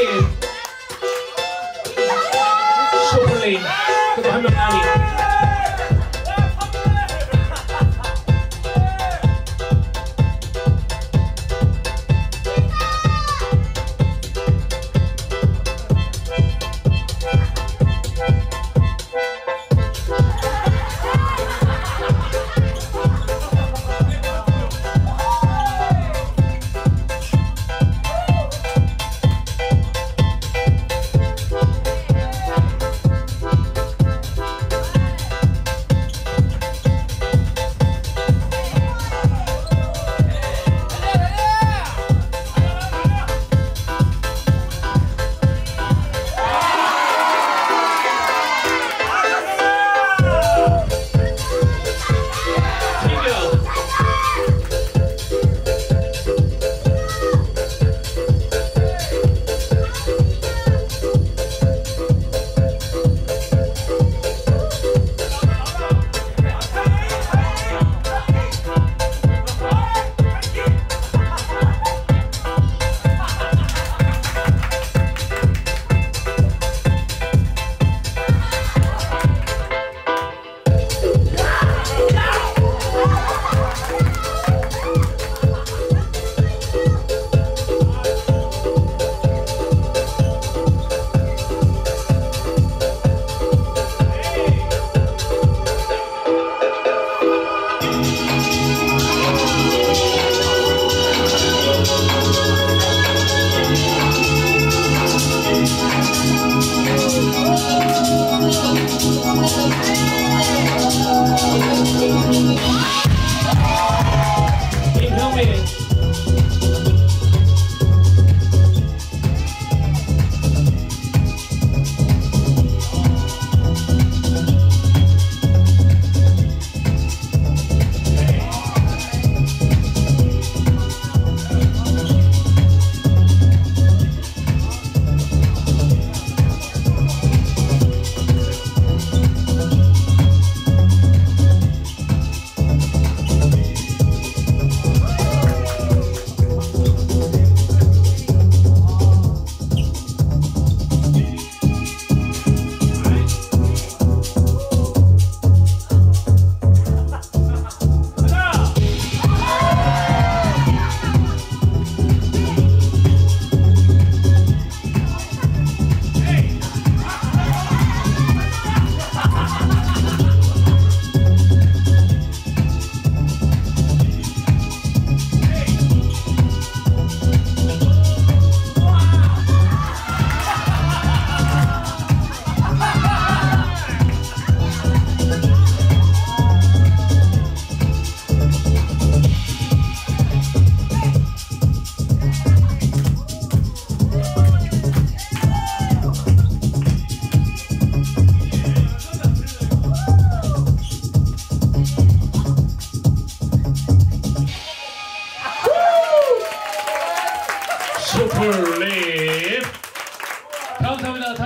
again. Shuffling. Ketahanan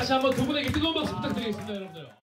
다시 한번 두 분에게 뜨거운 박수 부탁드리겠습니다 여러분들